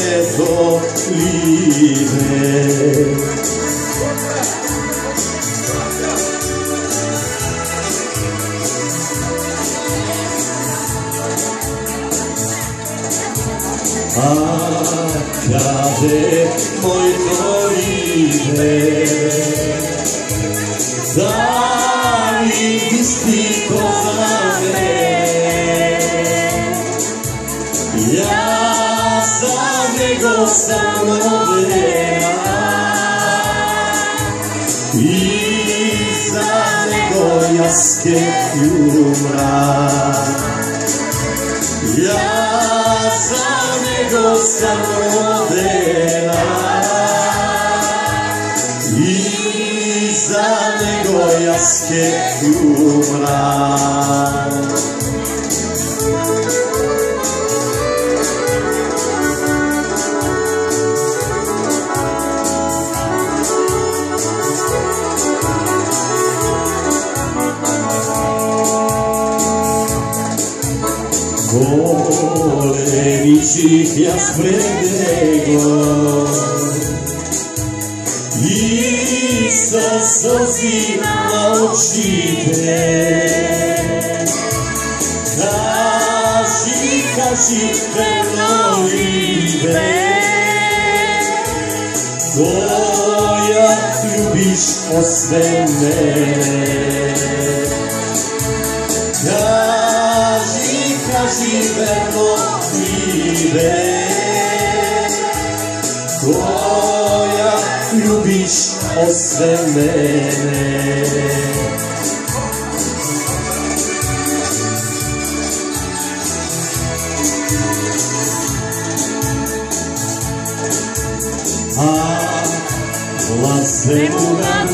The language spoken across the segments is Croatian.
Jesu liebe. Accade molto liebe. Nego sam odena I za nego jaske umram ja sam nego sam i za nego jaske umram. Golemi ja sprednego I sa sozima očite Kaži, kaži, libe Koja ljubiš posle mene ciebie Bo jak lubisz osemene A łaskę mu nam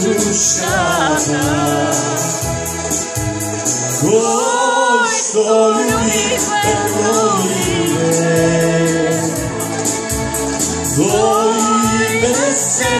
所有一不，所有。